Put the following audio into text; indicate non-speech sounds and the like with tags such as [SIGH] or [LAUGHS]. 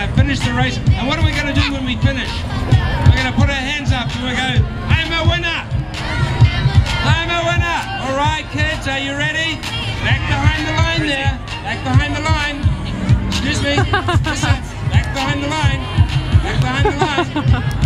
going to finish the race. And what are we going to do when we finish? We're going to put our hands up and we go, I'm a winner! I'm a winner! All right, kids, are you ready? Back behind the line there. Back behind the line. Excuse me. [LAUGHS] Back behind the line. Back behind the line.